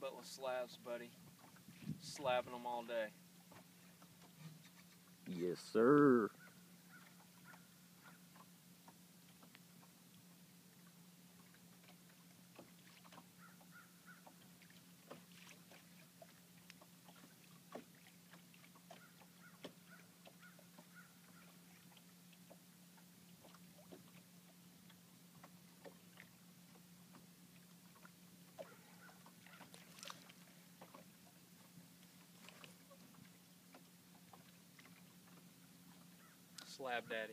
but with slabs, buddy. Slabbing them all day. Yes, sir. Slab daddy.